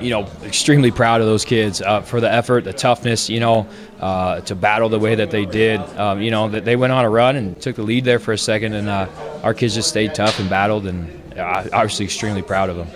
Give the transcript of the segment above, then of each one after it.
you know, extremely proud of those kids uh, for the effort, the toughness, you know, uh, to battle the way that they did. Um, you know, that they went on a run and took the lead there for a second, and uh, our kids just stayed tough and battled, and uh, obviously extremely proud of them.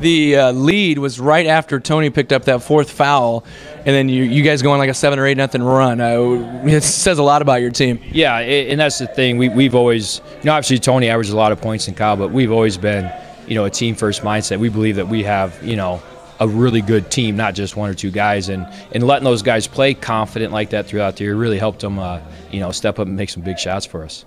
The uh, lead was right after Tony picked up that fourth foul, and then you, you guys go on like a seven or eight nothing run. Uh, it says a lot about your team. Yeah, and that's the thing. We, we've always, you know, obviously Tony averages a lot of points in Kyle, but we've always been, you know, a team first mindset. We believe that we have, you know, a really good team, not just one or two guys, and and letting those guys play confident like that throughout the year really helped them, uh, you know, step up and make some big shots for us.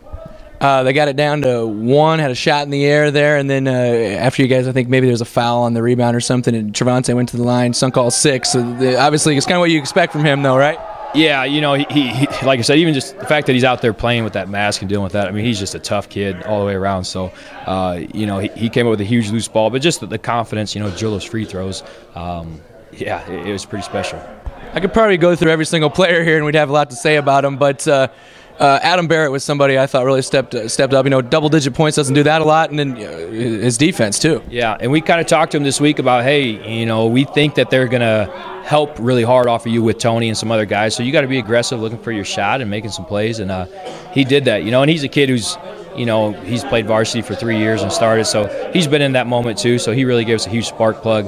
Uh, they got it down to one, had a shot in the air there, and then uh, after you guys, I think maybe there was a foul on the rebound or something, and TreVonte went to the line, sunk all six. So the, obviously, it's kind of what you expect from him, though, right? Yeah, you know, he, he, like I said, even just the fact that he's out there playing with that mask and dealing with that, I mean, he's just a tough kid all the way around. So, uh, you know, he, he, came up with a huge loose ball, but just the, the confidence, you know, drill those free throws, um, yeah, it, it, was pretty special. I could probably go through every single player here, and we'd have a lot to say about him, but. Uh, uh, Adam Barrett was somebody I thought really stepped stepped up. You know, double digit points doesn't do that a lot, and then uh, his defense too. Yeah, and we kind of talked to him this week about, hey, you know, we think that they're gonna help really hard off of you with Tony and some other guys. So you got to be aggressive, looking for your shot and making some plays, and uh, he did that. You know, and he's a kid who's you know, he's played varsity for three years and started, so he's been in that moment too. So he really gives a huge spark plug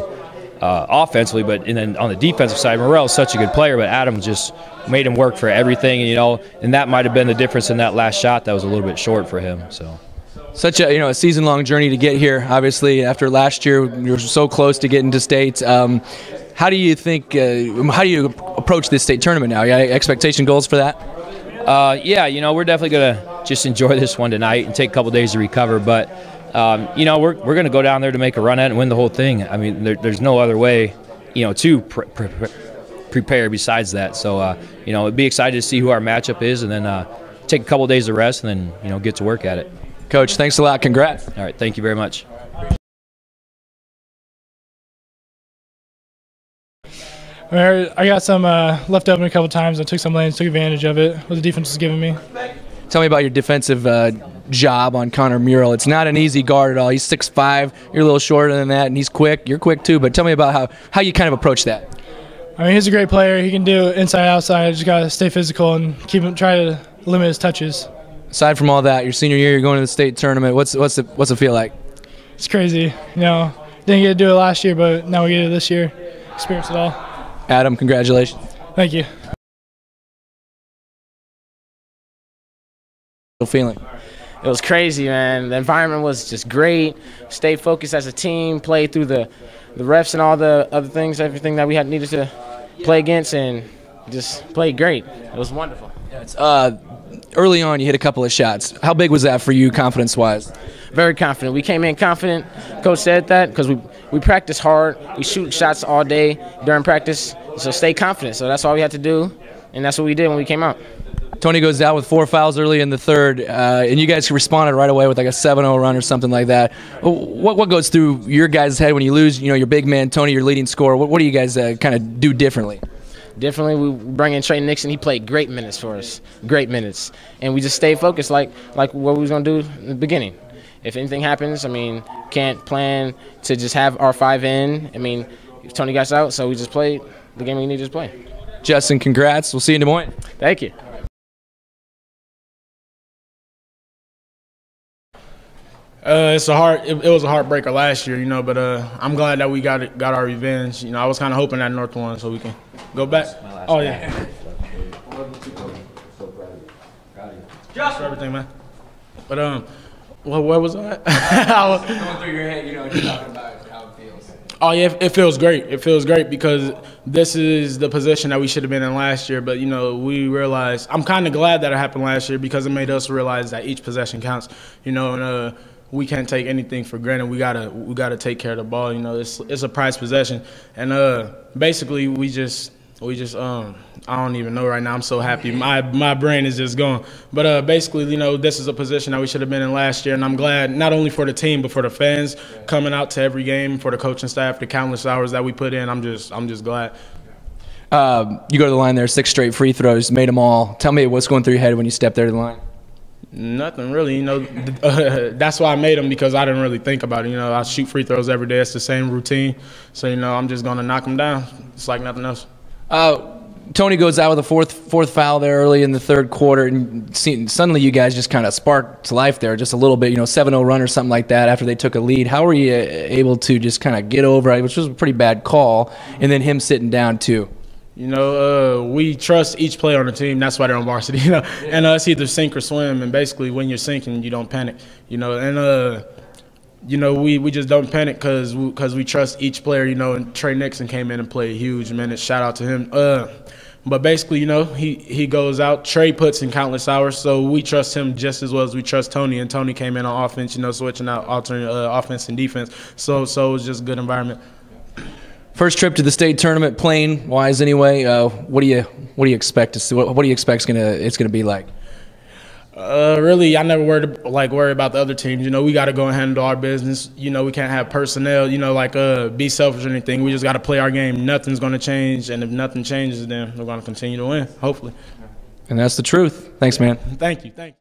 uh, offensively, but and then on the defensive side, Morel is such a good player, but Adam just made him work for everything, and you know, and that might have been the difference in that last shot that was a little bit short for him. So. Such a you know a season-long journey to get here. Obviously, after last year, you were so close to getting to state. Um, how do you think? Uh, how do you approach this state tournament now? You got expectation goals for that? Uh, yeah, you know, we're definitely gonna just enjoy this one tonight and take a couple days to recover, but um, you know, we're, we're going to go down there to make a run at it and win the whole thing. I mean, there, there's no other way, you know, to pre- pre- prepare besides that. So, uh, you know, be excited to see who our matchup is and then uh, take a couple of days of rest and then, you know, get to work at it. Coach, thanks a lot. Congrats. All right. Thank you very much. I got some uh, left open a couple times. I took some lanes, took advantage of it. What the defense was giving me. Tell me about your defensive uh, job on Connor Murrell. It's not an easy guard at all. He's 6'5", you're a little shorter than that, and he's quick. You're quick too, but tell me about how, how you kind of approach that. I mean, he's a great player. He can do inside, outside. Just got to stay physical and keep him, try to limit his touches. Aside from all that, your senior year, you're going to the state tournament. What's, what's, it, what's it feel like? It's crazy. You know, didn't get to do it last year, but now we get it this year. Experience it all. Adam, congratulations. Thank you. feeling? It was crazy, man. The environment was just great. Stayed focused as a team, played through the, the refs and all the other things, everything that we had needed to play against, and just played great. It was wonderful. Uh, early on, you hit a couple of shots. How big was that for you, confidence-wise? Very confident. We came in confident. Coach said that because we we practice hard. We shoot shots all day during practice. So stay confident. So that's all we had to do, and that's what we did when we came out. Tony goes down with four fouls early in the third, uh, and you guys responded right away with like a 7-0 run or something like that. What what goes through your guys' head when you lose? You know, your big man Tony, your leading scorer. What, what do you guys uh, kind of do differently? Differently, we bring in Trey Nixon. He played great minutes for us, great minutes, and we just stayed focused, like like what we was gonna do in the beginning. If anything happens, I mean, can't plan to just have our five in. I mean, if Tony got out, so we just played the game we needed to play. Justin, congrats. We'll see you in Des Moines. Thank you. Uh, it's a hard. It, it, was a heartbreaker last year, you know. But uh, I'm glad that we got it, got our revenge. You know, I was kind of hoping that North won so we can go back. Oh yeah. Just for everything, man. But um, what where was I? I was, going through your head, you know, talking about how it feels. Oh yeah, it feels great. It feels great because this is the position that we should have been in last year. But you know, we realized I'm kind of glad that it happened last year because it made us realize that each possession counts. You know, and uh, we can't take anything for granted. We gotta we gotta take care of the ball. You know, it's it's a prized possession, and uh, basically we just we just um I don't even know right now. I'm so happy. My my brain is just gone. But uh, basically, you know, this is a position that we should have been in last year, and I'm glad not only for the team but for the fans coming out to every game, for the coaching staff, the countless hours that we put in. I'm just I'm just glad. Um, you go to the line there, six straight free throws, made them all. Tell me what's going through your head when you step there to the line. Nothing really, you know. that's why I made them because I didn't really think about it. You know, I shoot free throws every day. It's the same routine. So you know, I'm just gonna knock them down. It's like nothing else. Uh, Tony goes out with a fourth fourth foul there early in the third quarter, and see, suddenly you guys just kind of sparked to life there, just a little bit, you know, 7-0 run or something like that after they took a lead. How were you uh, able to just kind of get over it, which was a pretty bad call, and then him sitting down too? You know, uh, we trust each player on the team. That's why they're on varsity. You know, and uh, it's either sink or swim. And basically, when you're sinking, you don't panic. You know, and uh, you know, we, we just don't panic because because we, we, trust each player. You know, and Trey Nixon came in and played a huge minutes. Shout out to him. Uh, but basically, you know, he, he goes out. Trey puts in countless hours, so we trust him just as well as we trust Tony. And Tony came in on offense, you know, switching out alternate uh, offense and defense. So so it was just a good environment. First trip to the state tournament, plane wise anyway. Uh, what do you what do you expect to see? What, what do you expect it's gonna it's gonna be like? Uh, really, I never worried like worry about the other teams. You know, we got to go and handle our business. You know, we can't have personnel. You know, like uh, be selfish or anything. We just got to play our game. Nothing's going to change, and if nothing changes, then we're going to continue to win. Hopefully. And that's the truth. Thanks, man. Thank you. Thank you.